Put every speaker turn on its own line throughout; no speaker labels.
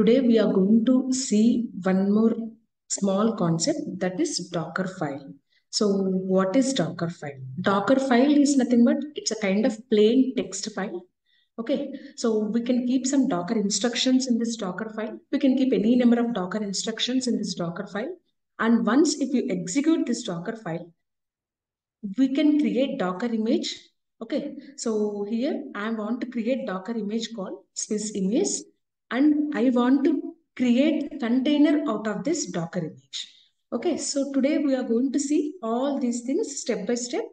Today we are going to see one more small concept that is Docker file. So what is Docker file? Docker file is nothing but it's a kind of plain text file. Okay, so we can keep some Docker instructions in this Docker file. We can keep any number of Docker instructions in this Docker file. And once if you execute this Docker file, we can create Docker image. Okay, so here I want to create Docker image called Swhizz image and I want to create container out of this Docker image. Okay, so today we are going to see all these things step by step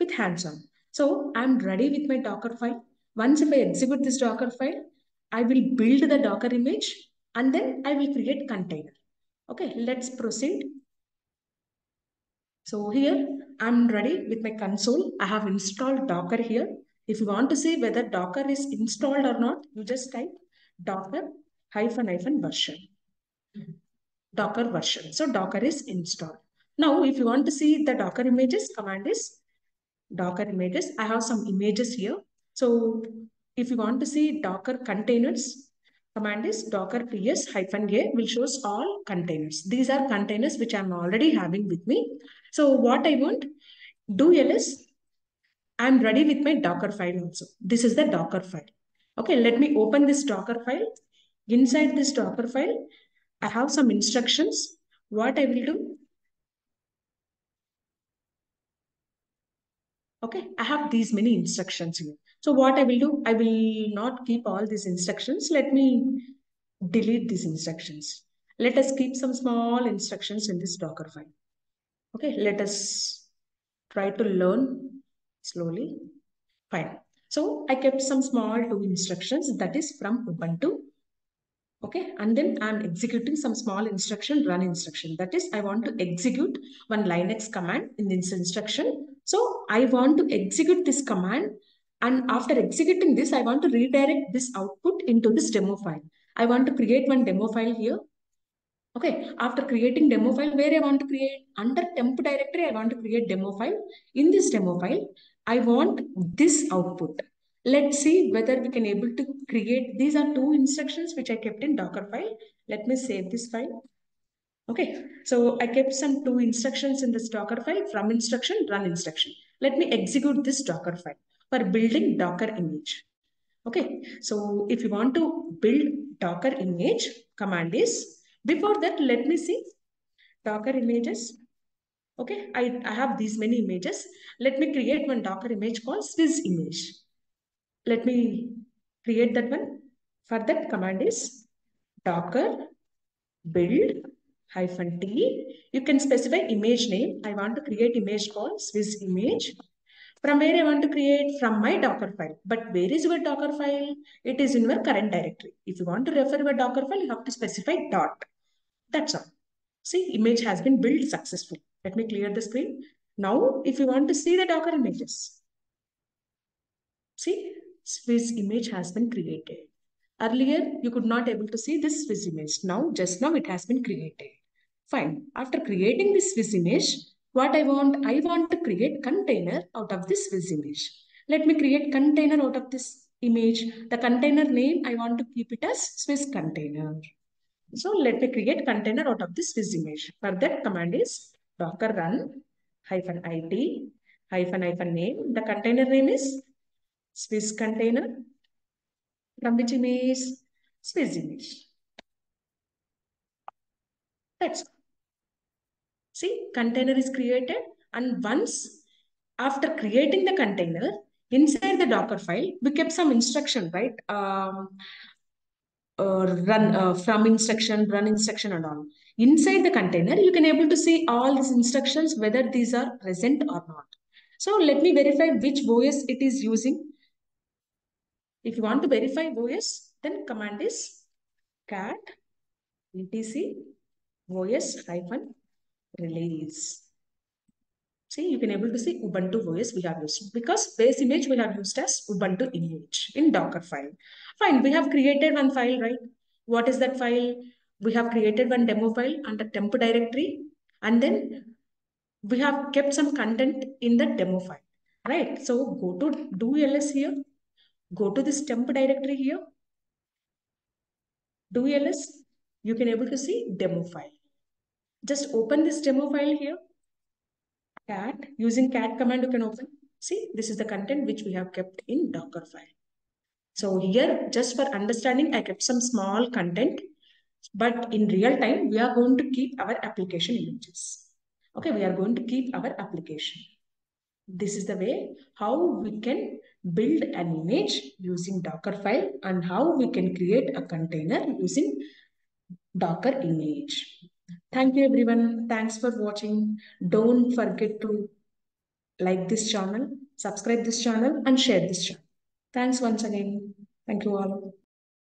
with hands-on. So I'm ready with my Docker file. Once if I execute this Docker file, I will build the Docker image and then I will create container. Okay, let's proceed. So here I'm ready with my console. I have installed Docker here. If you want to see whether Docker is installed or not, you just type Docker hyphen hyphen version. Hmm. Docker version. So Docker is installed. Now, if you want to see the Docker images, command is Docker images. I have some images here. So if you want to see Docker containers, command is docker ps hyphen a will shows all containers. These are containers which I'm already having with me. So what I want, do ls, I'm ready with my Docker file also. This is the Docker file. Okay, let me open this Docker file. Inside this Docker file, I have some instructions. What I will do, okay, I have these many instructions here. So what I will do, I will not keep all these instructions. Let me delete these instructions. Let us keep some small instructions in this Docker file. Okay, let us try to learn slowly. Fine. So I kept some small two instructions that is from Ubuntu. Okay, and then I'm executing some small instruction, run instruction. That is, I want to execute one Linux command in this instruction. So I want to execute this command and after executing this, I want to redirect this output into this demo file. I want to create one demo file here. Okay, after creating demo file, where I want to create under temp directory, I want to create demo file. In this demo file, I want this output. Let's see whether we can able to create. These are two instructions which I kept in Docker file. Let me save this file. Okay, so I kept some two instructions in this Docker file, from instruction, run instruction. Let me execute this Docker file for building Docker image. Okay, so if you want to build Docker image, command is, before that, let me see Docker images. Okay, I, I have these many images. Let me create one Docker image called Swhizz image. Let me create that one. For that command is Docker build hyphen T. You can specify image name. I want to create image called Swhizz image. From where I want to create? From my Docker file. But where is your Docker file? It is in your current directory. If you want to refer your Docker file, you have to specify dot. That's all. See, image has been built successfully. Let me clear the screen. Now, if you want to see the Docker images, see, Swhizz image has been created. Earlier, you could not able to see this Swhizz image. Now, just now it has been created. Fine. After creating this Swhizz image, what I want, I want to create container out of this Swhizz image. Let me create container out of this image. The container name, I want to keep it as Swhizz container. So let me create container out of this Swhizz image. For that command is docker run hyphen it hyphen hyphen name. The container name is Swhizz container from which image? Swhizz image. That's See, container is created and once after creating the container, inside the Docker file, we kept some instruction, right? Um, uh, run uh, from instruction, run instruction and all. Inside the container, you can able to see all these instructions, whether these are present or not. So let me verify which OS it is using. If you want to verify OS, then command is cat etc os hyphen release. See, you can able to see Ubuntu OS we have used because base image we have used as Ubuntu image in Docker file. Fine, we have created one file, right? What is that file? We have created one demo file under temp directory and then we have kept some content in the demo file, right? So go to do ls here, go to this temp directory here. do ls, you can able to see demo file. Just open this demo file here. Cat, using cat command you can open. See, this is the content which we have kept in Docker file. So here, just for understanding, I kept some small content, but in real time, we are going to keep our application images. Okay, we are going to keep our application. This is the way how we can build an image using Docker file and how we can create a container using Docker image. Thank you everyone. Thanks for watching. Don't forget to like this channel, subscribe this channel and share this channel. Thanks once again. Thank you all.